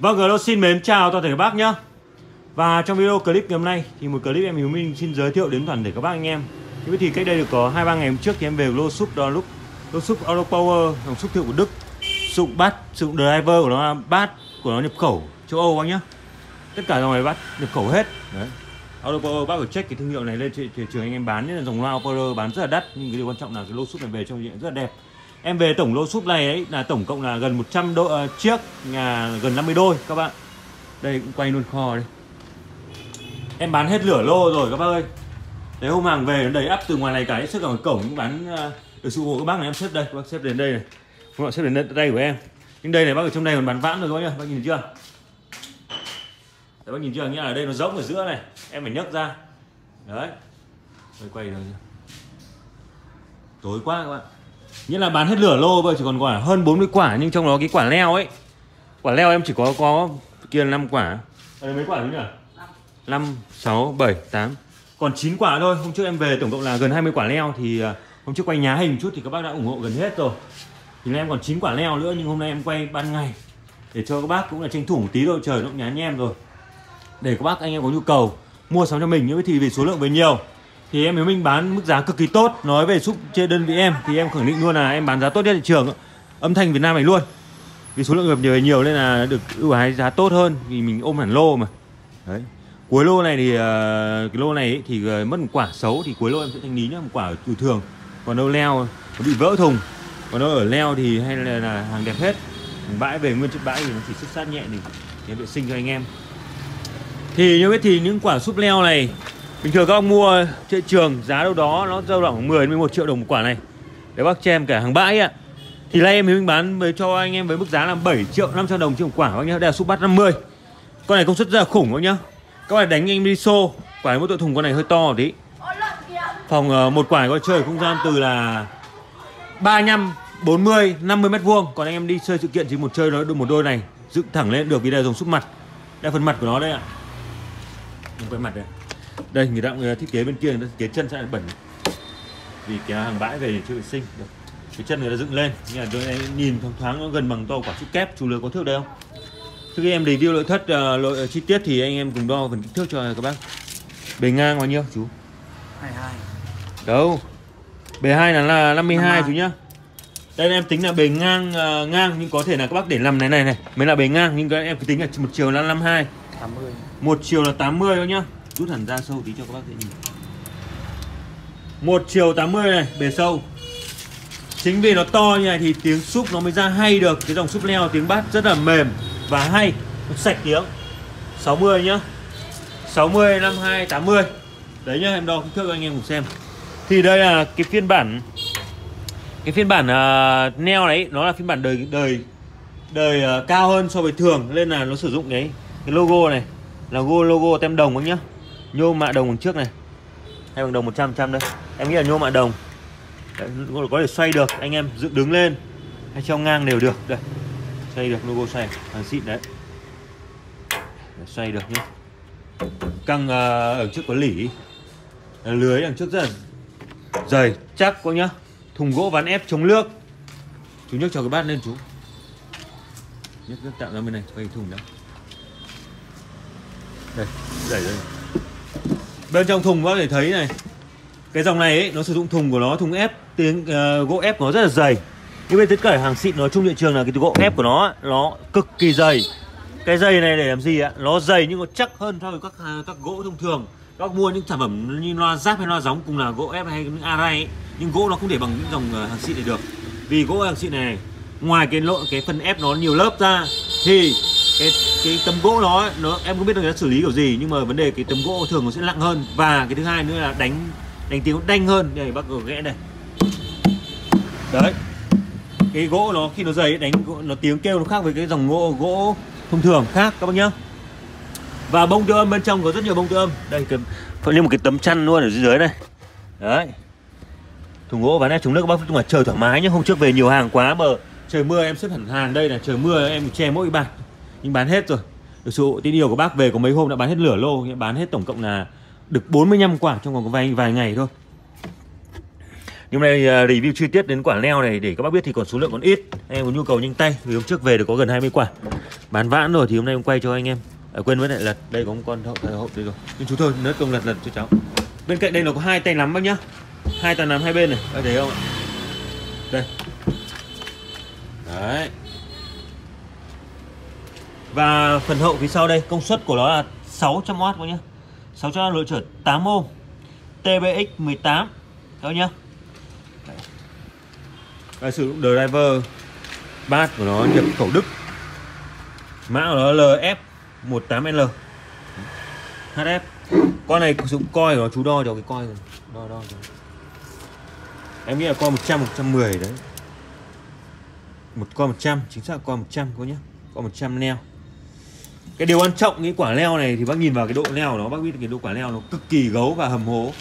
Vâng, hello xin mến chào toàn thể các bác nhé Và trong video clip ngày hôm nay thì một clip em Hiếu Minh xin giới thiệu đến toàn thể các bác anh em. Thế thì cách đây được có 2-3 ngày hôm trước thì em về lô súp đó lúc lô súp Auto Power dòng súp thiệu của Đức dụng bát, dụng driver của nó là bát của nó nhập khẩu châu Âu anh nhá. Tất cả dòng này bát nhập khẩu hết. Đấy. Auto Power bác phải check cái thương hiệu này lên thị trường anh em bán nên là dòng loa Power bán rất là đắt. Nhưng cái điều quan trọng là cái lô súp này về trong diện rất là đẹp. Em về tổng lô súp này ấy là tổng cộng là gần 100 đô, uh, chiếc nhà gần 50 đôi các bạn. Đây cũng quay luôn kho đây. Em bán hết lửa lô rồi các bác ơi. Đấy hôm hàng về nó đầy ắp từ ngoài này cả xếp ở cổng cũng bán uh, được sự hộ các bác này em xếp đây, các bác xếp đến đây này. Các bạn xếp đến đây của em. Nhưng đây này bác ở trong đây còn bán vãn rồi các bác nhá, bác nhìn chưa? Đấy, bác nhìn chưa? Nghĩa là đây nó rỗng ở giữa này, em phải nhấc ra. Đấy. Quay quay rồi. Tối quá các bạn Nghĩa là bán hết lửa lô bây chỉ còn quả hơn 40 quả nhưng trong đó cái quả leo ấy Quả leo em chỉ có có kia là 5 quả. Đây mấy quả đấy nhỉ? 5, 6, 7, 8 Còn 9 quả thôi, hôm trước em về tổng cộng là gần 20 quả leo Thì ờ, hôm trước quay nhá hình một chút thì các bác đã ủng hộ gần hết rồi. Thì em còn 9 quả leo nữa nhưng hôm nay em quay ban ngày. Để cho các bác cũng là tranh thủ một tí thôi, trời nó cũng nhá nhem rồi. Để các bác anh em có nhu cầu mua sắm cho mình nhưng thì vì số lượng về nhiều thì em nếu mình bán mức giá cực kỳ tốt nói về xúc trên đơn vị em thì em khẳng định luôn là em bán giá tốt nhất thị trường âm thanh Việt Nam này luôn. Vì số lượng người nhiều nhiều nên là được ưu ái giá tốt hơn vì mình ôm hẳn lô mà. Đấy. Cuối lô này thì uh, cái lô này ấy, thì uh, mất một quả xấu thì cuối lô em sẽ thanh lý nhá một quả ở thường. Còn đâu leo nó bị vỡ thùng. Còn đâu ở leo thì hay là, là hàng đẹp hết. Bãi về nguyên chất bãi thì nó chỉ xuất sát nhẹ thì em vệ sinh cho anh em. Thì như biết thì những quả súp leo này Bình thường các ông mua trên trường giá đâu đó nó dao động 10 đến 11 triệu đồng một quả này. Để bác cho em cả hàng bãi ạ. Thì nay em mình bán với cho anh em với mức giá là 7 triệu 500 đồng trên một quả bác nhá. Đây là súp 50. Con này công suất rất là khủng bác nhá. Các bạn đánh anh đi xô, quả này mỗi tội thùng con này hơi to tí. Phòng ờ, một quả có chơi không gian từ là 35 40 50 mét vuông còn anh em đi chơi sự kiện chỉ một chơi nó được một đôi này dựng thẳng lên được vì đây là dòng súp mặt đây phần mặt của nó đây ạ quay mặt đây đây người ta cũng thiết kế bên kia người ta thiết kế chân sẽ bẩn. Vì cái hàng bãi về chưa vệ sinh. Được. Cái chân người ta dựng lên. Nhưng mà tôi nhìn thoáng thoáng nó gần bằng to quả chúc kép. Chủ lừa có thước đây không? Trước khi em review nội thất uh, nội uh, chi tiết thì anh em cùng đo phần kích thước cho các bác. Bề ngang bao nhiêu chú? 22 đâu? Bề hai là là 52 52. chú nhá. Đây em tính là bề ngang uh, ngang nhưng có thể là các bác để làm này này này. Mới là bề ngang nhưng các em cứ tính là một chiều là 52 80 một chiều là 80 thôi nhá rút hẳn ra sâu tí cho các bác dễ nhìn. Một chiều 80 này bề sâu. Chính vì nó to như này thì tiếng súp nó mới ra hay được. Cái dòng súp leo tiếng bát rất là mềm và hay. Nó sạch tiếng. 60 nhá. 60 52 80 đấy nhá em đo kích thước anh em cùng xem. Thì đây là cái phiên bản cái phiên bản uh, neo đấy nó là phiên bản đời đời đời uh, cao hơn so với thường. Nên là nó sử dụng cái cái logo này. Là logo logo tem đồng anh nhá nhôm mạ đồng đằng trước này. Hay bằng đồng 100 trăm đây. Em nghĩ là nhôm mạ đồng. Đấy, có thể xoay được. Anh em dựng đứng lên. Hay treo ngang đều được. Đây. Xoay được logo xoay. Hàng xịn đấy. Để xoay được nhé. Căng uh, ở trước có lỉ. Lưới đằng trước rất là dày. Chắc quá nhá. Thùng gỗ ván ép chống nước chú nhấc cho cái bát lên chú. Nhấc nhấc tạo ra bên này. Quay thùng đó đây đẩy đây bên trong thùng có thể thấy này. Cái dòng này ấy, nó sử dụng thùng của nó thùng ép tiếng uh, gỗ ép của nó rất là dày. Nhưng bên tất cả hàng xịn nói chung thị trường là cái gỗ ép của nó nó cực kỳ dày. Cái dây này để làm gì ạ? Nó dày nhưng nó chắc hơn so với các à, các gỗ thông thường. Các mua những sản phẩm như loa giáp hay loa gióng cùng là gỗ ép hay những aray ấy. nhưng gỗ nó không để bằng những dòng à, hàng xịn này được. Vì gỗ hàng xịn này ngoài cái lộ cái phần ép nó nhiều lớp ra thì cái cái tấm gỗ nó nó, em không biết là nó xử lý kiểu gì, nhưng mà vấn đề cái tấm gỗ thường nó sẽ nặng hơn. Và cái thứ hai nữa là đánh đánh tiếng nó đanh hơn. Đây bác ở ghẽ này. Đấy. Cái gỗ nó, khi nó dày, đánh nó tiếng kêu nó khác với cái dòng gỗ gỗ thông thường khác, các bác nhá. Và bông tiêu âm bên trong có rất nhiều bông tiêu âm. Đây, cái phải lên một cái tấm chăn luôn ở dưới dưới này. Đấy. Thùng gỗ và nét chống nước các bác chung là trời thoải mái nhé hôm trước về nhiều hàng quá mà trời mưa, em xếp hẳn hàng. Đây là trời mưa, em che mỗi bàn nhưng bán hết rồi. Được sự tin yêu của bác về có mấy hôm đã bán hết lửa lô bán hết tổng cộng là được 45 quả trong vòng vài vài ngày thôi. Nhưng này nay à, review chi tiết đến quả leo này để các bác biết thì còn số lượng còn ít. Anh em có nhu cầu nhanh tay vì hôm trước về được có gần 20 quả. Bán vãn rồi thì hôm nay em quay cho anh em. À, quên với lại lật. Đây có một con hậu thời hậu đây rồi. Nhưng chú thôi nớt công lật lật cho cháu. Bên cạnh đây nó có hai tay nắm bác nhá. Hai tay nắm hai bên này. Bác thấy không đây. Đấy và phần hậu phía sau đây, công suất của nó là 600W các nhá 600W lỗ trở 8 ohm. TBX 18 các nhá và sử dụng driver bát của nó, nhập khẩu Đức. Mã của nó LF 18L HF con này sử dụng coi của nó, chú đo cho cái coi rồi đo đo cho. em nghĩ là coi 100 110 đấy. Một con 100 chính xác là con 100 cô nhé. Con 100 neo cái điều quan trọng cái quả leo này thì bác nhìn vào cái độ leo của nó, bác biết cái độ quả leo nó cực kỳ gấu và hầm hố.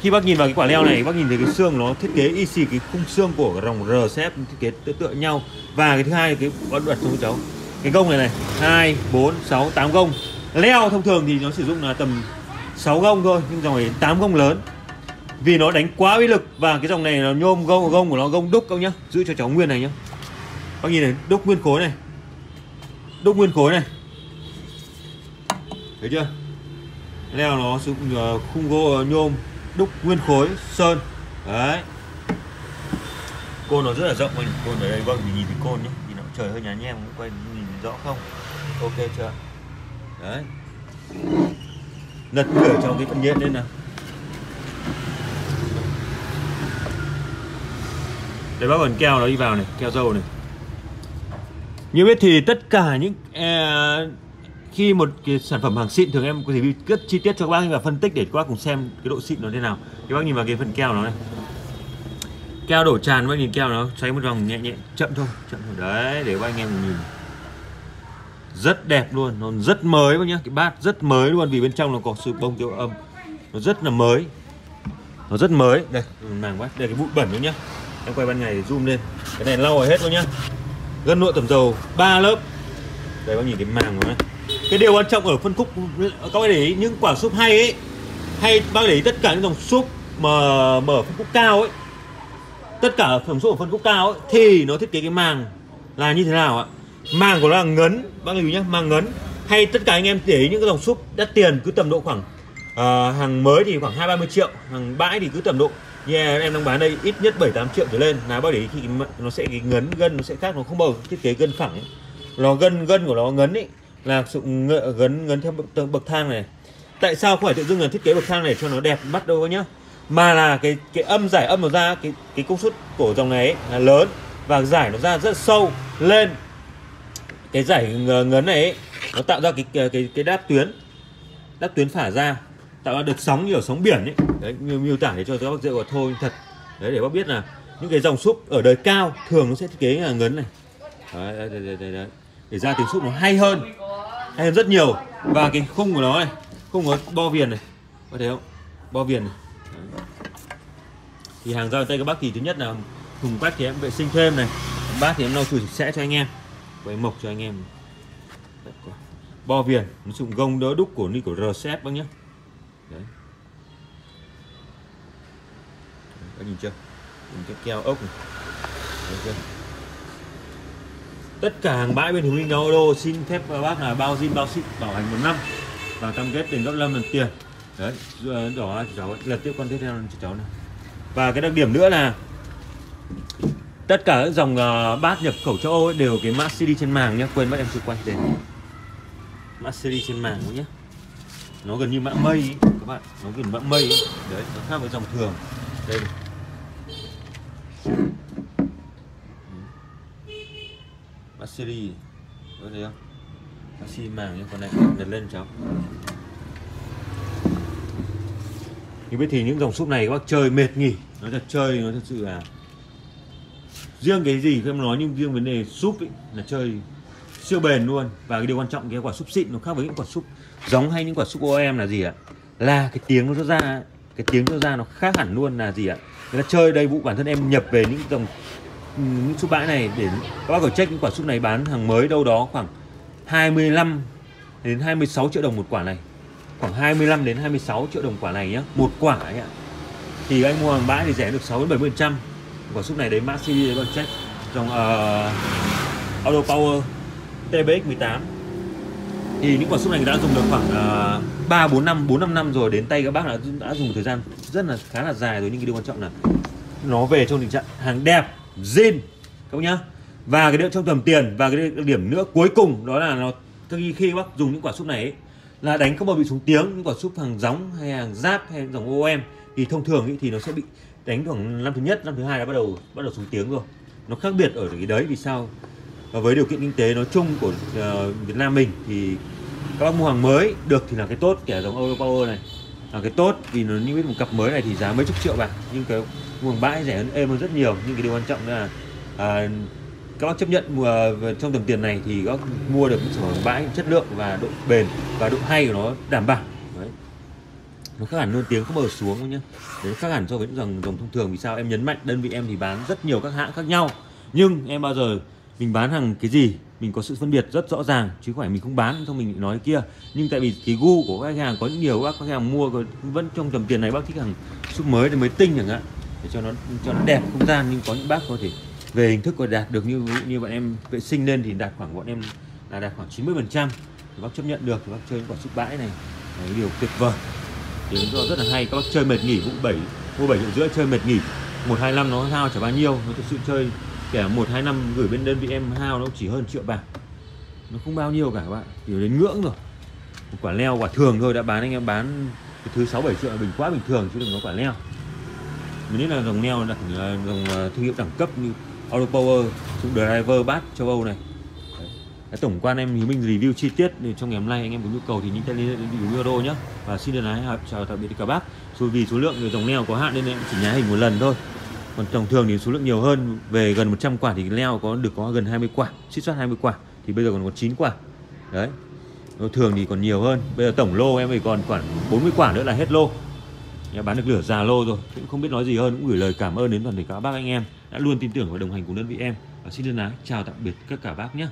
Khi bác nhìn vào cái quả leo này, bác nhìn thấy cái xương nó thiết kế y xì cái khung xương của dòng xếp thiết kế tựa tựa nhau. Và cái thứ hai là cái bác đoạt xuống cháu. Cái gông này này, hai, bốn, sáu, tám gông. Leo thông thường thì nó sử dụng là tầm 6 gông thôi, nhưng dòng này 8 gông lớn. Vì nó đánh quá uy lực và cái dòng này nó nhôm gông gông của nó, gông đúc các nhá, giữ cho cháu nguyên này nhá. Bác nhìn này, đúc nguyên khối này. Đúc nguyên khối này thấy chưa? Leo nó dùng ờ, khung gỗ ờ, nhôm đúc nguyên khối sơn. Đấy. Côn nó rất là rộng mình côn ở đây vâng mình nhìn thấy côn nhé. Nhìn nó trời hơi nhá nhem cũng quay nhìn rõ không? Ok chưa? Đấy. Lật cửa trong cái phần nhiệt lên nào. Đây bác còn keo nó đi vào này keo dầu này. Như biết thì tất cả những uh, khi một cái sản phẩm hàng xịn thường em có thể rất chi tiết cho các bác và phân tích để các bác cùng xem cái độ xịn nó thế nào. Các bác nhìn vào cái phần keo nó này. Keo đổ tràn, các bác nhìn keo nó xoáy một vòng nhẹ nhẹ, chậm thôi chậm thôi. Đấy, để các anh em nhìn. Rất đẹp luôn, nó rất mới bác nhá. Cái bát rất mới luôn, vì bên trong nó có sự bông tiêu âm. Nó rất là mới. Nó rất mới. Đây màng quá đây cái bụi bẩn nữa nhá. Em quay ban ngày để zoom lên. Cái này lau rồi hết luôn nhá. Gân nội tẩm dầu 3 lớp. Đây, bác nhìn cái màng của nó cái điều quan trọng ở phân khúc các bác để ý những quả súp hay ấy hay bác để ý tất cả những dòng súp mà mở phân khúc cao ấy tất cả phẩm số ở phân khúc cao ấy, thì nó thiết kế cái màng là như thế nào ạ? Màng của nó là ngấn bác lưu ý nhé màng ngấn. Hay tất cả anh em để ý những cái dòng súp đắt tiền cứ tầm độ khoảng uh, hàng mới thì khoảng hai ba mươi triệu hàng bãi thì cứ tầm độ yeah, em đang bán đây ít nhất 7 8 triệu trở lên. Là bác để ý khi nó sẽ cái ngấn gân nó sẽ khác nó không bao thiết kế gân phẳng nó gân gân của nó ngấn ấy là sự gấn gấn theo bậc, bậc thang này. Tại sao không phải tự dưng là thiết kế bậc thang này cho nó đẹp mắt đâu nhá? Mà là cái cái âm giải âm nó ra cái cái công suất của dòng này ấy, là lớn và giải nó ra rất sâu lên. Cái giải ngấn này ấy, nó tạo ra cái cái cái, đáp tuyến đáp tuyến phả ra tạo ra đợt sóng như ở sóng biển ấy. Đấy miêu, miêu tả để cho các bác dễ vào thôi thật. Đấy để bác biết là những cái dòng súp ở đời cao thường nó sẽ thiết kế là ngấn này. Đấy, đấy, đấy, đấy, đấy. để ra tiếng súp nó hay hơn hay hơn rất nhiều. Và cái khung của nó này, khung có bo viền này. Có thấy không? Bo viền này. Đấy. thì hàng giao tây các bác thì thứ nhất là thùng quách thì em vệ sinh thêm này. Bát thì em lau chùi sạch sẽ cho anh em. Quấy mộc cho anh em. Bo viền, nó dụng gông đỡ đúc của ni của RCF bác nhé. Đấy. Có nhìn chưa? Nhìn cái keo ốc này. Đấy chưa? Tất cả hàng bãi bên Hùng Minh Auto xin phép bác là bao zin bao ship bảo hành một năm và cam kết tiền gấp 5 lần tiền. Đấy ờ, đỏ cho cháu lần tiếp con tiếp theo cho cháu này. Và cái đặc điểm nữa là tất cả các dòng uh, bát nhập khẩu châu Âu ấy đều cái mã CD trên màng nhé quên mất em chưa quay đây mã CD trên màng nhé nó gần như mã mây ấy, các bạn. Nó gần mã mây ấy. đấy nó khác với dòng thường. Đây này. Masiri có thấy không? Mã màng như con này đặt lên cháu. Như biết thì những dòng súp này các bác chơi mệt nghỉ. Nó thật chơi nó thật sự là riêng cái gì em nói nhưng riêng vấn đề súp ấy, là chơi siêu bền luôn. Và cái điều quan trọng cái quả súp xịn nó khác với những quả súp giống hay những quả súp OEM là gì ạ? Là cái tiếng nó ra cái tiếng nó ra nó khác hẳn luôn là gì ạ? Người ta chơi đây vụ bản thân em nhập về những dòng những súp bãi này để các bác có check những quả súp này bán hàng mới đâu đó khoảng 25 đến 26 triệu đồng một quả này. Khoảng 25 đến 26 triệu đồng quả này nhá một quả ấy ạ. Thì anh mua hàng bãi thì rẻ được 6 đến 70 trăm. Quả súp này đấy mã CD đấy con check. Dòng uh, Auto Power TBX 18 thì những quả súp này đã dùng được khoảng uh, 3 4 năm 4 5 năm rồi đến tay các bác đã đã dùng một thời gian rất là khá là dài rồi nhưng cái điều quan trọng là nó về trong tình trạng hàng đẹp zin các bác nhá. Và cái điểm trong tầm tiền và cái điểm nữa cuối cùng đó là nó khi khi bác dùng những quả súp này ấy, là đánh không bao bị xuống tiếng những quả súp hàng gióng hay hàng giáp hay dòng OM thì thông thường ấy, thì nó sẽ bị đánh khoảng năm thứ nhất năm thứ hai đã bắt đầu bắt đầu xuống tiếng rồi. Nó khác biệt ở cái đấy vì sao? Và với điều kiện kinh tế nói chung của uh, Việt Nam mình thì các bác mua hàng mới được thì là cái tốt kẻ giống Euro Power này là cái tốt vì nó như biết một cặp mới này thì giá mấy chục triệu bạc nhưng cái nguồn bãi rẻ hơn êm hơn rất nhiều. Nhưng cái điều quan trọng là à, các bác chấp nhận mua ờ, trong tầm tiền này thì các bác mua được những sản phẩm bãi chất lượng và độ bền và độ hay của nó đảm bảo. Đấy. Nó khác hẳn luôn tiếng không mở xuống nhá. Đấy khác hẳn so với những dòng dòng thông thường vì sao em nhấn mạnh đơn vị em thì bán rất nhiều các hãng khác nhau. Nhưng em bao giờ mình bán hàng cái gì mình có sự phân biệt rất rõ ràng, chứ không phải mình không bán xong mình nói kia. Nhưng tại vì cái gu của khách hàng, có những nhiều bác khách hàng mua vẫn trong tầm tiền này bác thích hàng súp mới thì mới tinh chẳng hạn, để cho nó cho nó đẹp không gian. Nhưng có những bác có thể về hình thức có đạt được như như bọn em vệ sinh lên thì đạt khoảng bọn em là đạt khoảng 90 phần trăm. Bác chấp nhận được, thì bác chơi những quả súp bãi này. Là điều tuyệt vời. Thì nó rất là hay. Các bác chơi mệt nghỉ cũng bảy mua bảy triệu rưỡi, chơi mệt nghỉ. một hai năm nó hao chả bao nhiêu, nó thực sự chơi kẻ một hai năm gửi bên đơn vị em hao nó chỉ hơn triệu bạc. Nó không bao nhiêu cả các bạn chỉ đến ngưỡng rồi. Một quả leo quả thường thôi đã bán anh em bán cái thứ sáu bảy triệu là bình quá bình thường chứ đừng có quả leo. Mình biết là dòng leo là ờ, dòng ờ, thương hiệu đẳng cấp như Auto Power dụng driver bát châu Âu này. Đấy, tổng quan em thì mình review chi tiết thì trong ngày hôm nay anh em có nhu cầu thì những tên liên hệ euro nhé và xin được nói chào tạm biệt các bác. Vì số lượng người dòng leo có hạn nên em chỉ nhá hình một lần thôi còn thông thường thì số lượng nhiều hơn. Về gần 100 quả thì leo có, được có gần 20 quả, xích soát 20 quả. Thì bây giờ còn có 9 quả. Đấy. Thường thì còn nhiều hơn. Bây giờ tổng lô em thì còn khoảng 40 quả nữa là hết lô. Em bán được lửa già lô rồi, cũng không biết nói gì hơn, cũng gửi lời cảm ơn đến toàn thể các bác anh em. Đã luôn tin tưởng và đồng hành cùng đơn vị em. Và xin thân ái, chào tạm biệt các cả bác nhé.